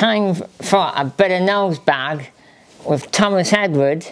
time for a bit of nose bag with Thomas Edward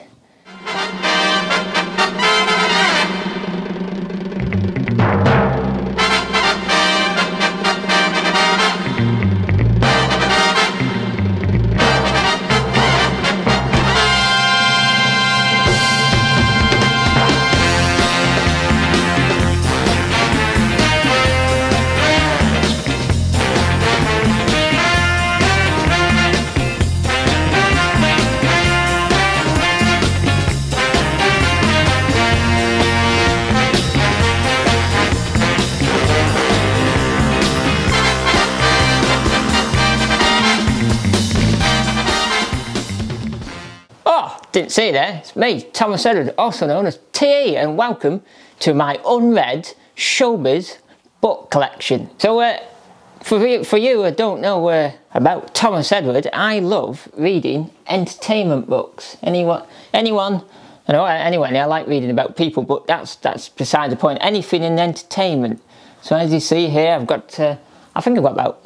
didn't see there, it's me, Thomas Edward, also known as TE, and welcome to my unread showbiz book collection. So, uh, for, you, for you who don't know uh, about Thomas Edward, I love reading entertainment books. Anyone, anyone, I know anyone, I like reading about people, but that's, that's beside the point. Anything in entertainment. So as you see here, I've got, uh, I think I've got about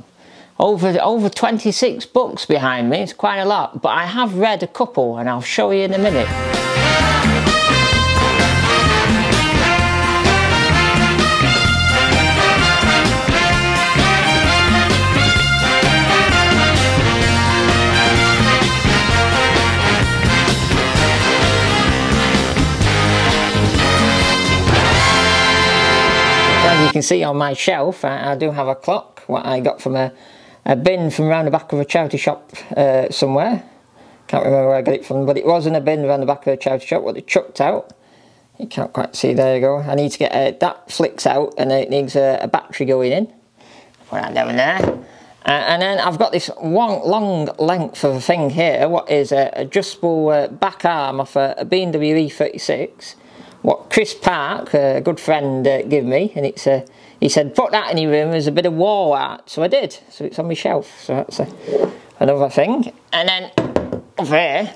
over over 26 books behind me. It's quite a lot but I have read a couple and I'll show you in a minute. As you can see on my shelf I, I do have a clock what I got from a a bin from round the back of a charity shop uh, somewhere. Can't remember where I got it from, but it was in a bin around the back of a charity shop, what they chucked out. You can't quite see, there you go. I need to get, uh, that flicks out and it needs a, a battery going in. Put that down there. Uh, and then I've got this one long length of a thing here, what is a adjustable uh, back arm of a, a BMW E36, what Chris Park, a good friend, uh, gave me, and it's a he said, put that in your room as a bit of wall art. So I did. So it's on my shelf. So that's a, another thing. And then over here,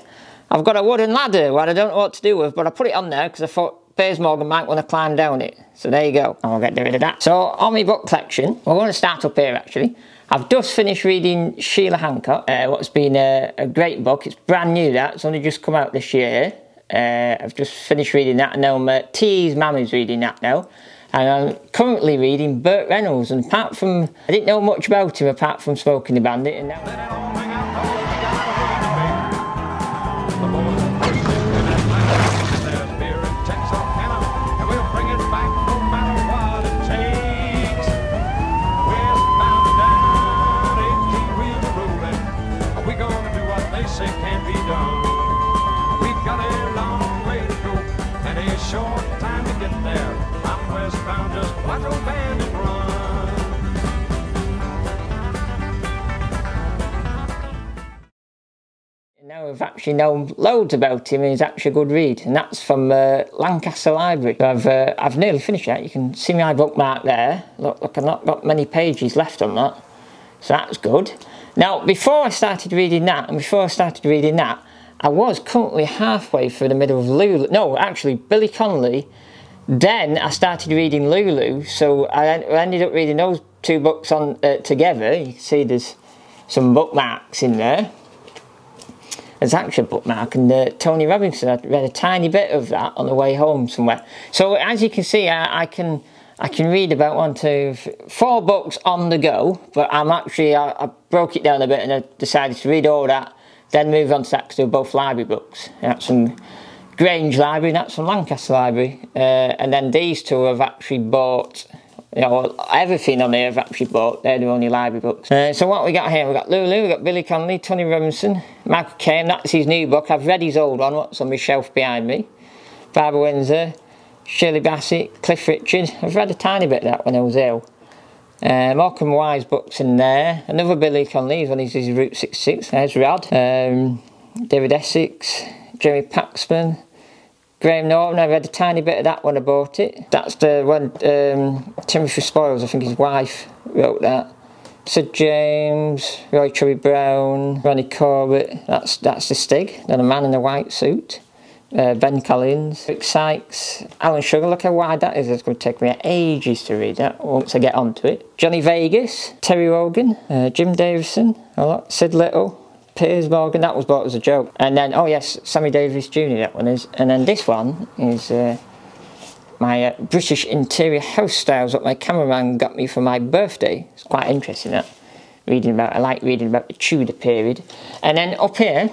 I've got a wooden ladder what I don't know what to do with, but I put it on there because I thought Piers Morgan might want to climb down it. So there you go. And I'll get rid of that. So on my book collection, we're going to start up here actually. I've just finished reading Sheila Hancock, uh, what's been a, a, great book. It's brand new that, it's only just come out this year. Uh, I've just finished reading that now. My T's Mammy's reading that now. And I'm currently reading Burt Reynolds. And apart from I didn't know much about him apart from Smokey and the Bandit. And now Actually known loads about him and he's actually a good read and that's from uh, Lancaster Library. I've, uh, I've nearly finished that, you can see my bookmark there. Look, look, I've not got many pages left on that, so that's good. Now before I started reading that and before I started reading that, I was currently halfway through the middle of Lulu, no actually Billy Connolly, then I started reading Lulu, so I ended up reading those two books on uh, together. You can see there's some bookmarks in there as action bookmark and uh, Tony Robinson. I read a tiny bit of that on the way home somewhere. So as you can see, I, I can I can read about one, two, four books on the go, but I'm actually, I, I, broke it down a bit and I decided to read all that, then move on to that because both library books. That's from Grange Library and that's from Lancaster Library. Uh, and then these two I've actually bought you know, everything on here I've actually bought. They're the only library books. Uh, so what we got here, we got Lulu, we got Billy Connolly, Tony Robinson, Michael Caine, that's his new book. I've read his old one, what's on my shelf behind me. Barbara Windsor, Shirley Bassey, Cliff Richard. I've read a tiny bit of that when I was ill. Uh, Morecambe Wise books in there. Another Billy Connolly, one is his Route 66. There's Rod. Um, David Essex, Jeremy Paxman, Graham Norton, I read a tiny bit of that when I bought it. That's the one, um, Timothy Spall's, I think his wife wrote that. Sir James, Roy Chubby Brown, Ronnie Corbett, that's that's the Stig, then a man in a white suit. uh, Ben Collins, Eric Sykes, Alan Sugar, look how wide that is, it's going to take me ages to read that once I get onto it. Johnny Vegas, Terry Wogan, uh, Jim Davidson, Sid Little, Piers Morgan, that was bought as a joke. And then, oh yes, Sammy Davis Jr. that one is. And then this one is uh, my uh, British interior house styles that my cameraman got me for my birthday. It's quite interesting that. Reading about, I like reading about the Tudor period. And then up here,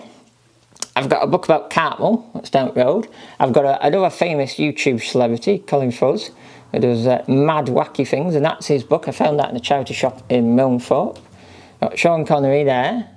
I've got a book about Cartmel, that's down the road. I've got a, another famous YouTube celebrity, Colin Furze, who does uh, mad, wacky things, and that's his book. I found that in a charity shop in Milnthorpe. Got Sean Connery there,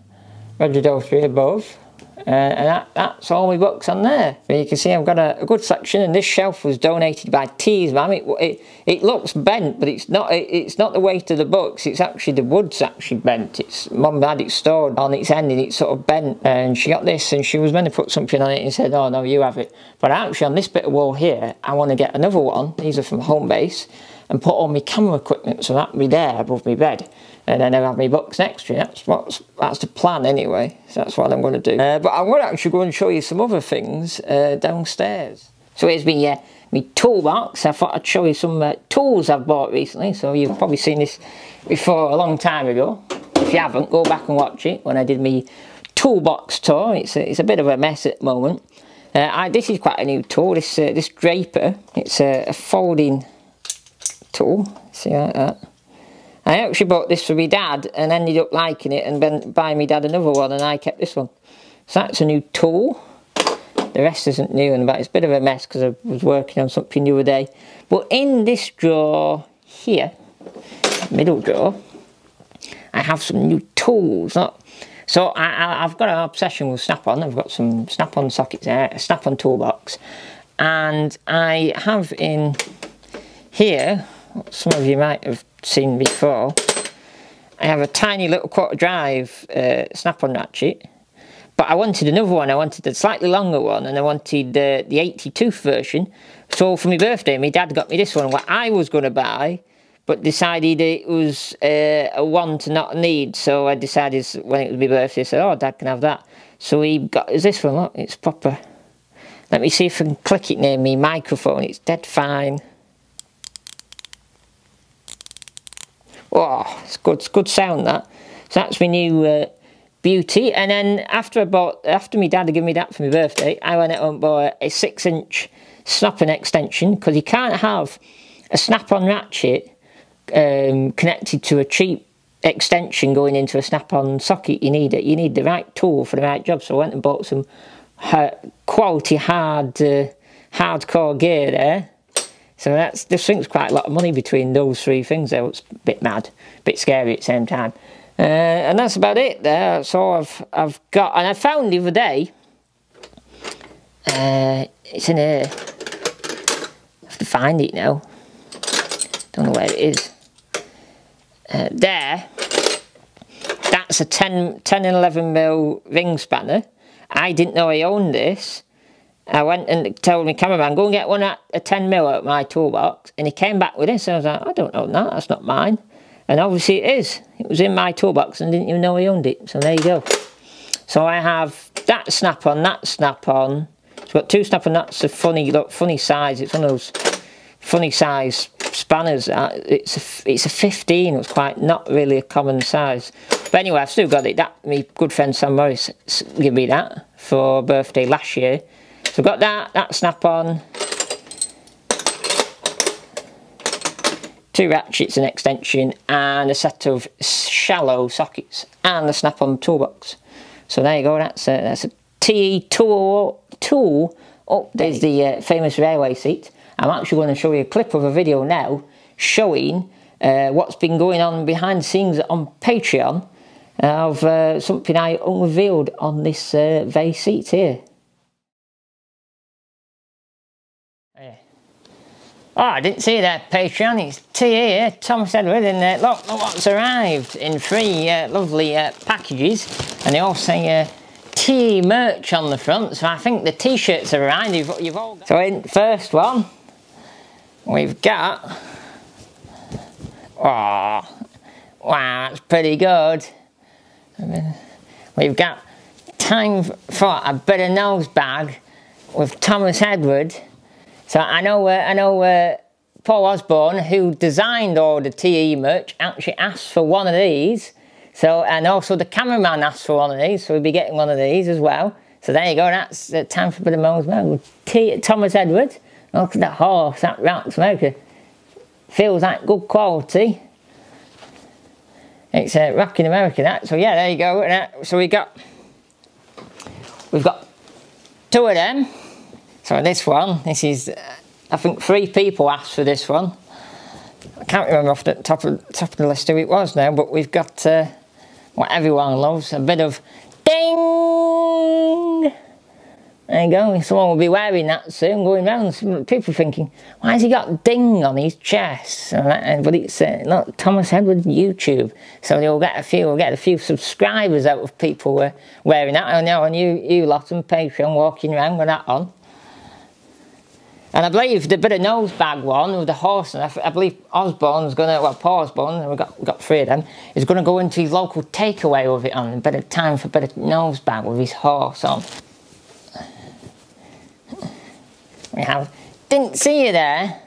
Roger Daltrey above, uh, and that, that's all my books on there. But you can see I've got a, a good section, and this shelf was donated by Tees Mam. It, it, it looks bent, but it's not. It, it's not the weight of the books. It's actually the wood's actually bent. It's mum had it stored on its end, and it's sort of bent. And she got this, and she was meant to put something on it, and said, "Oh no, you have it." But actually, on this bit of wall here, I want to get another one. These are from Homebase and put all my camera equipment so that'll be there above my bed and then I'll have my books next it. That's what's that's the plan anyway. So that's what I'm going to do. Uh, but I'm going to actually go and show you some other things uh, downstairs. So here's me, uh, my toolbox. I thought I'd show you some uh, tools I've bought recently. So you've probably seen this before a long time ago. If you haven't, go back and watch it when I did my toolbox tour. It's a, it's a bit of a mess at the moment. Uh, I, this is quite a new tool. This uh, this draper. It's a, a folding tool. See like that. I actually bought this for my dad and ended up liking it and then buying my dad another one and I kept this one. So that's a new tool. The rest isn't new and about it's a bit of a mess because I was working on something the other day. But in this drawer here, middle drawer, I have some new tools. So I, have got an obsession with Snap-on. I've got some Snap-on sockets there, a Snap-on toolbox. And I have in here, some of you might have seen before. I have a tiny little quarter drive uh, snap-on ratchet, but I wanted another one. I wanted a slightly longer one, and I wanted uh, the 82 version. So for my birthday, my dad got me this one, what I was going to buy, but decided it was uh, a want, not need. So I decided when it was my birthday, I said, oh, dad can have that. So he got is this one, look, it's proper. Let me see if I can click it near me microphone, it's dead fine. Oh, it's good, it's good sound that. So that's my new uh, beauty. And then after I bought, after my dad had given me that for my birthday, I went out and bought a six inch snap-on extension because you can't have a snap-on ratchet um, connected to a cheap extension going into a snap-on socket. You need it. You need the right tool for the right job. So I went and bought some uh, quality hard, uh, hardcore gear there so that's this thing's quite a lot of money between those three things there. It's a bit mad, a bit scary at the same time. Uh, and that's about it there. So I've I've got and I found the other day. Uh, it's in here. I have to find it now. Don't know where it is. Uh, there. That's a 10, 10 and 11 mil ring spanner. I didn't know I owned this I went and told my cameraman, go and get one at a 10 mil out of my toolbox. And he came back with this. And I was like, I don't know that, that's not mine. And obviously it is. It was in my toolbox and didn't even know he owned it. So there you go. So I have that snap-on, that snap-on. It's got two snap-on, that's a funny, look, funny size. It's one of those funny size spanners. Uh, it's a, it's a 15, it's quite not really a common size. But anyway, I've still got it. That, my good friend Sam Morris gave me that for birthday last year. So I've got that, that snap-on, two ratchets and extension, and a set of shallow sockets, and the snap-on toolbox. So there you go, that's a, that's a TE tool, tool. Oh, there's the uh, famous railway seat. I'm actually going to show you a clip of a video now showing uh, what's been going on behind the scenes on Patreon of uh, something I unveiled on this uh, very seat here. Oh, I didn't see that Patreon. It's tea here, Thomas Edward, and uh, look, look what's arrived in three uh, lovely uh, packages. And they all say uh, tea merch on the front, so I think the t-shirts are arrived. You've, you've all got... So in first one, we've got... Oh, wow, that's pretty good. We've got time for a bit of nose bag with Thomas Edward. So I know, uh, I know uh, Paul Osborne, who designed all the TE merch, actually asked for one of these. So, and also the cameraman asked for one of these, so we'll be getting one of these as well. So there you go, that's uh, time for a bit of Mo's Mo. T Thomas Edward. Look at that horse, that rat smoker. Feels like good quality. It's uh, rocking America, that. So yeah, there you go. So we got, we've got two of them. So this one, this is, uh, I think three people asked for this one. I can't remember off the top of, top of the list who it was now, but we've got uh, what everyone loves, a bit of ding! There you go, someone will be wearing that soon, going around, people thinking, why has he got ding on his chest? But it's, uh, look, Thomas Edward YouTube, so you'll get a few, we'll get a few subscribers out of people uh, wearing that. I know, and you, you lot on Patreon walking around with that on. And I believe the bit of nose bag one with the horse, and I, believe Osborne's going to, well, Paul Osborne, we've got, we've got three of them, is going to go into his local takeaway with it on, a bit of time for a bit of nose bag with his horse on. We have, didn't see you there.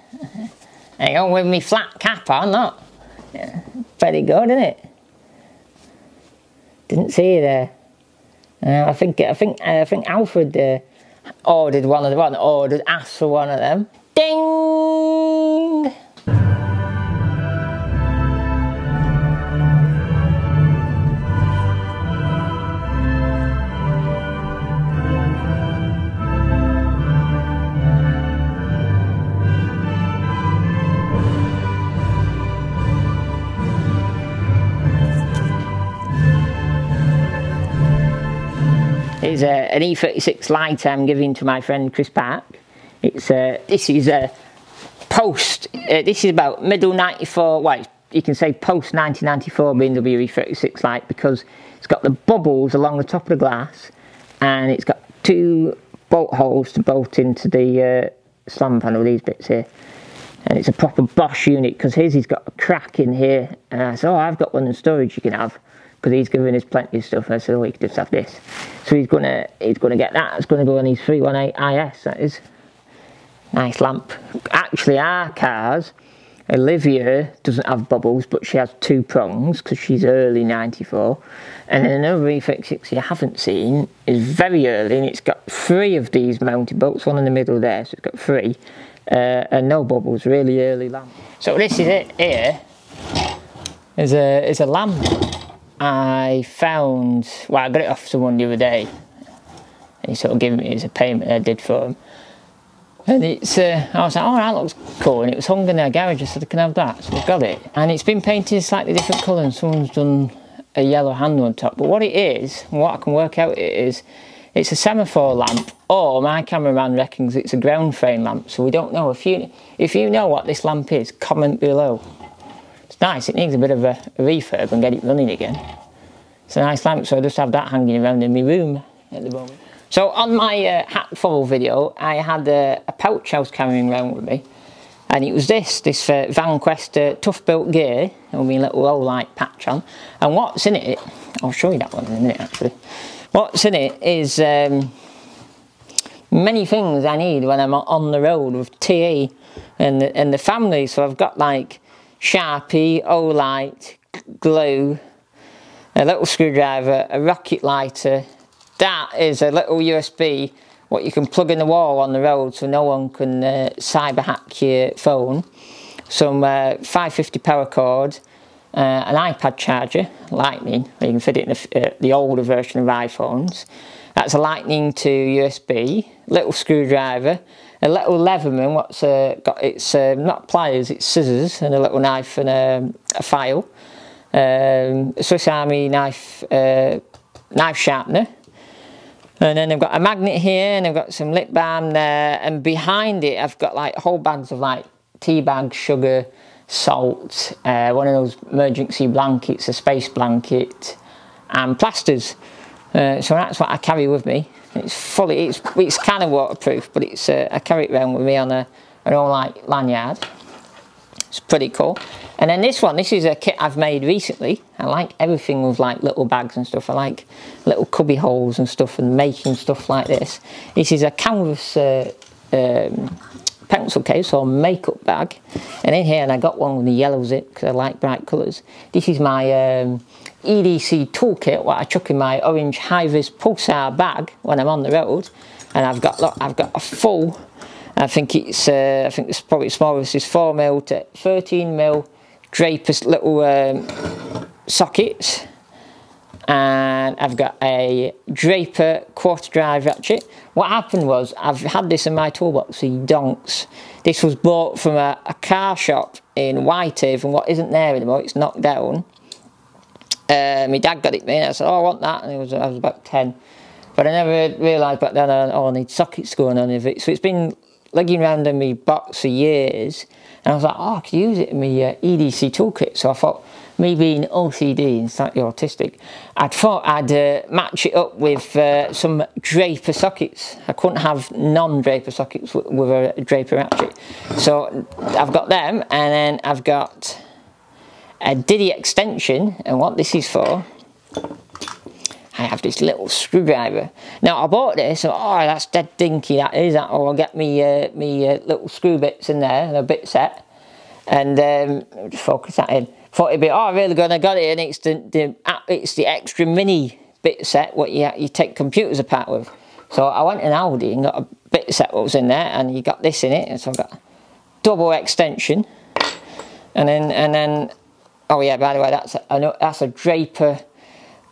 There you go, with me flat cap on, not. Yeah, very good, isn't it? Didn't see you there. Uh, I think I think uh, I think Alfred uh, Oh, ordered one of the one oh, ordered asked for one of them. Ding! Is a, an E36 light I'm giving to my friend Chris Park. It's a, this is a post, uh, this is about middle 94, well you can say post 1994 BMW E36 light because it's got the bubbles along the top of the glass and it's got two bolt holes to bolt into the uh, slam panel, these bits here. And it's a proper Bosch unit because his, he's got a crack in here. And I said, oh, I've got one in storage you can have because he's giving us plenty of stuff. I said, oh, can just have this. So he's gonna he's gonna get that. It's gonna go on his 318 IS. That is nice lamp. Actually, our cars. Olivia doesn't have bubbles, but she has two prongs because she's early 94. And then another E36 you haven't seen is very early and it's got three of these mounted bolts, one in the middle there, so it's got three. Uh, and no bubbles, really early lamp. So this is it here. Is a, is a lamp I found, well, I got it off someone the other day. And he sort of gave me as a payment I did for him. And it's, uh, I was like, oh, that looks cool. And it was hung in their garage. I said, I can have that. So I got it. And it's been painted a slightly different colour and someone's done a yellow handle on top. But what it is, what I can work out it is, it's a semaphore lamp or my cameraman reckons it's a ground frame lamp. So we don't know. If you, if you know what this lamp is, comment below nice. It needs a bit of a, refurb and get it running again. It's a nice lamp, so I just have that hanging around in my room at the moment. So on my uh, hat full video, I had a, a, pouch I was carrying around with me. And it was this, this uh, Vanquest uh, Tough Built Gear, with my little Olight patch on. And what's in it, I'll show you that one in a minute actually. What's in it is um, many things I need when I'm on the road with TE and the, and the family. So I've got like Sharpie, Olight, glue, a little screwdriver, a rocket lighter. That is a little USB what you can plug in the wall on the road so no one can uh, cyber hack your phone. Some uh, 550 paracord, uh, an iPad charger, lightning, you can fit it in the, uh, the older version of iPhones. That's a lightning to USB, little screwdriver, a little Leatherman, what's uh, got it's uh, not pliers, it's scissors and a little knife and a, a file. Um, a Swiss Army knife, uh, knife sharpener. And then I've got a magnet here and I've got some lip balm there and behind it I've got like whole bags of like tea bags, sugar, salt, uh, one of those emergency blankets, a space blanket and plasters. Uh, so that's what I carry with me. It's fully, it's, it's kind of waterproof, but it's uh, I carry it around with me on a, an Olight lanyard. It's pretty cool. And then this one, this is a kit I've made recently. I like everything with like little bags and stuff. I like little cubby holes and stuff and making stuff like this. This is a canvas uh, um, pencil case or makeup bag. And in here, and I got one with the yellow zip because I like bright colours. This is my um, EDC toolkit, what I chuck in my orange high-vis pulsar bag when I'm on the road. And I've got, look, I've got a full, I think it's, uh, I think it's probably smallest is 4 mil to 13 mil Draper's little um, sockets and I've got a Draper quarter drive ratchet. What happened was, I've had this in my toolbox, the donks. This was bought from a, a car shop in Whitehaven, what isn't there anymore, it's knocked down. Uh, my dad got it me and I said, oh I want that, and was, I was about 10. But I never realised back then, oh I need sockets going on with it. So it's been lugging around in my box for years, and I was like, oh I could use it in my uh, EDC toolkit. So I thought, me being OCD and slightly autistic, I thought I'd uh, match it up with uh, some Draper sockets. I couldn't have non-Draper sockets with a Draper ratchet. So I've got them and then I've got a Diddy extension and what this is for I have this little screwdriver. Now I bought this, oh that's dead dinky that is, that, or I'll get me, uh, me uh, little screw bits in there and a bit set. And um, focus that in. Thought it'd be oh really good I got it and it's the, the it's the extra mini bit set what you you take computers apart with. So I went in Aldi and got a bit set what was in there and you got this in it and so I got double extension. And then and then oh yeah by the way that's a, that's a Draper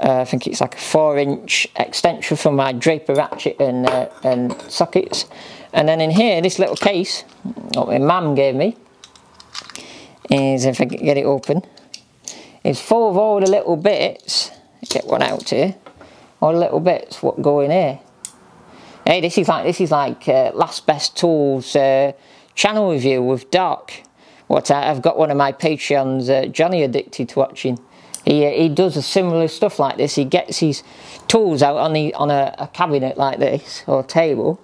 uh, I think it's like a four inch extension from my Draper ratchet and, uh, and sockets. And then in here this little case what my mum gave me is if I get it open it's full of all the little bits get one out here all the little bits what go in here. Hey this is like this is like uh, last best tools uh, channel review with Doc what I, have got one of my patreons uh, Johnny addicted to watching. He, uh, he does a similar stuff like this. He gets his tools out on the on a, a cabinet like this or table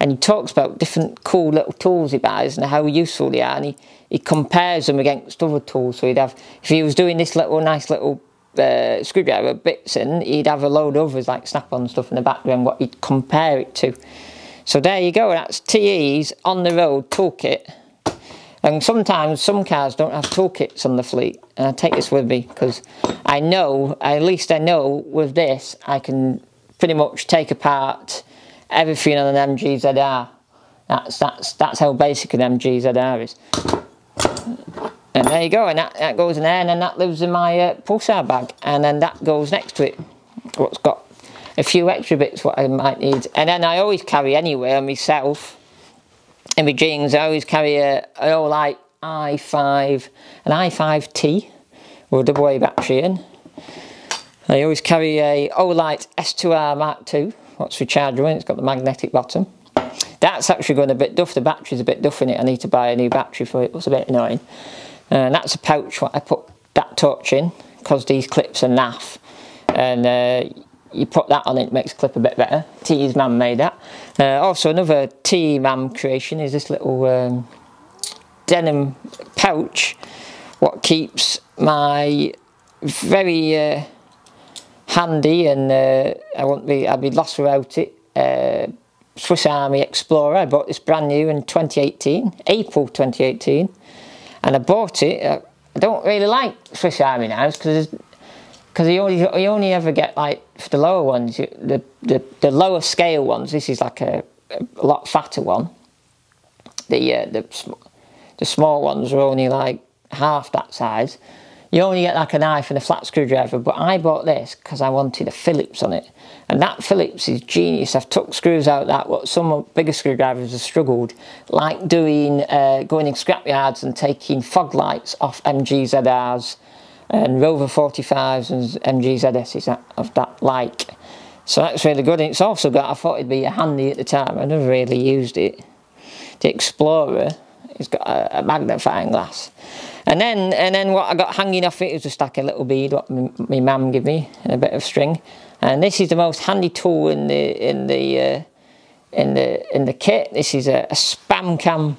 and he talks about different cool little tools he buys and how useful they are and he, he compares them against other tools. So he'd have if he was doing this little nice little uh, screwdriver bits in he'd have a load of others like snap-on stuff in the background what he'd compare it to. So there you go that's TE's on the road toolkit and sometimes some cars don't have toolkits on the fleet and I take this with me because I know at least I know with this I can pretty much take apart everything on an MGZR. That's, that's, that's how basic an MGZR is. And there you go, and that, that goes in there, and then that lives in my uh, pulsar bag, and then that goes next to it. What's got a few extra bits what I might need. And then I always carry anywhere myself, in my jeans, I always carry a, an Olight i5, an i5T, with a double A battery in. I always carry a Olight S2R Mark II, what's rechargeable it's got the magnetic bottom. That's actually going a bit duff the battery's a bit duff in it I need to buy a new battery for it it was a bit annoying. And that's a pouch what I put that torch in because these clips are naff. And uh, you put that on it, makes clip a bit better T's man made that uh, also another T man creation is this little um, denim pouch what keeps my very uh, handy and uh, I won't be I'd be lost without it. Uh, Swiss Army Explorer. I bought this brand new in 2018, April 2018, and I bought it. Uh, I don't really like Swiss Army knives because because you only you only ever get like the lower ones, the the, the lower scale ones. This is like a, a lot fatter one. The uh, the the small ones are only like half that size you only get like a knife and a flat screwdriver but I bought this because I wanted a Phillips on it and that Phillips is genius I've took screws out that what some bigger screwdrivers have struggled like doing uh, going in scrapyards and taking fog lights off MGZRs and Rover 45s and MGZSs of that like. So that's really good. And it's also got I thought it'd be handy at the time. I never really used it. The Explorer it's got a, a magnifying glass. And then and then what I got hanging off it was just like a little bead what my mum gave me and a bit of string. And this is the most handy tool in the in the uh, in the in the kit. This is a, a spam cam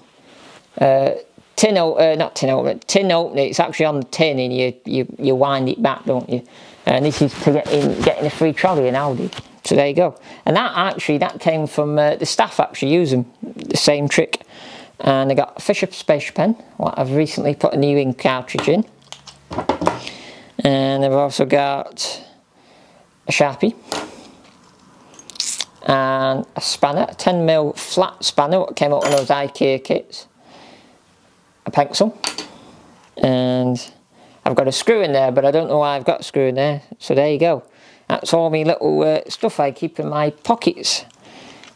uh, tin uh, not tin opener, tin opener. It's actually on the tin, and you you you wind it back, don't you? And this is to get in getting a free trolley in Aldi. So there you go. And that actually that came from uh, the staff actually using the same trick. And I got a Fisher Space Pen, what I've recently put a new ink cartridge in. And I've also got a Sharpie and a spanner, a 10mm flat spanner that came out of those IKEA kits, a pencil, and I've got a screw in there, but I don't know why I've got a screw in there, so there you go. That's all my little uh, stuff I keep in my pockets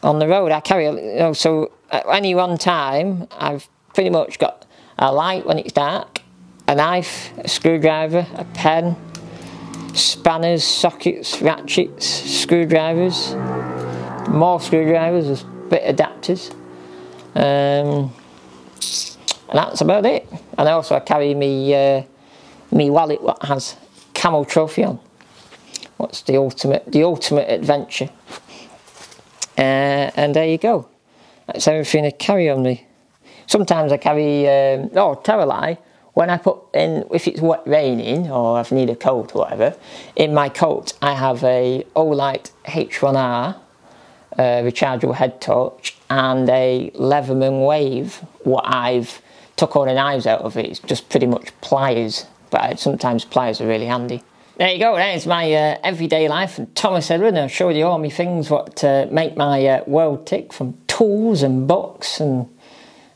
on the road. I carry, you know, so at any one time, I've pretty much got a light when it's dark, a knife, a screwdriver, a pen, spanners, sockets, ratchets, screwdrivers, more screwdrivers, a bit adapters. Um, and that's about it. And also I carry me uh, me wallet what has camel trophy on. What's the ultimate the ultimate adventure? Uh, and there you go. That's everything I carry on me. Sometimes I carry um, oh lie. When I put in, if it's wet raining or I need a coat or whatever, in my coat I have a Olight H1R uh, rechargeable head torch and a Leatherman Wave. What I've took all the knives out of it, it's just pretty much pliers, but sometimes pliers are really handy. There you go, there's my uh, everyday life. And Thomas Edward I showed you all my things what uh, make my uh, world tick from tools and books and,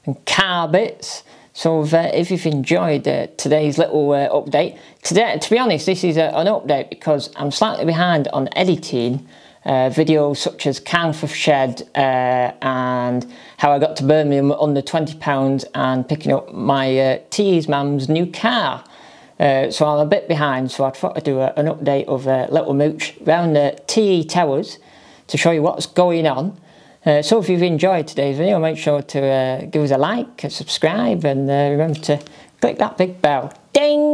and car bits. So if, uh, if you've enjoyed uh, today's little uh, update, today, to be honest, this is a, an update because I'm slightly behind on editing uh, videos such as Carnforth Shed uh, and how I got to Birmingham under £20 and picking up my uh, Tees mum's new car. Uh, so I'm a bit behind, so I thought I'd do a, an update of uh, Little Mooch around the TE Towers to show you what's going on. Uh, so if you've enjoyed today's video, make sure to uh, give us a like, subscribe, and uh, remember to click that big bell. Ding!